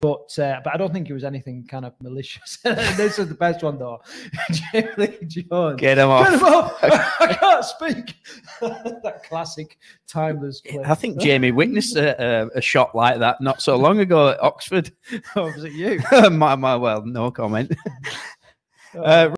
But uh, but I don't think it was anything kind of malicious. this is the best one though. Jamie Lee Jones. Get him off. Get him off. I can't speak. that classic timeless. Clip. I think Jamie witnessed a, a, a, shot like that not so long ago at Oxford. oh, was it you? my, my, well, no comment. Uh,